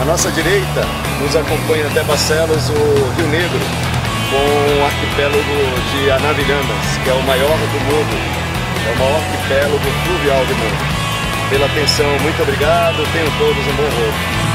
À nossa direita, nos acompanha até Barcelos o Rio Negro, com o arquipélago de Anavilhanas, que é o maior do mundo, é o maior arquipélago fluvial do mundo. Pela atenção, muito obrigado, tenham todos um bom voo.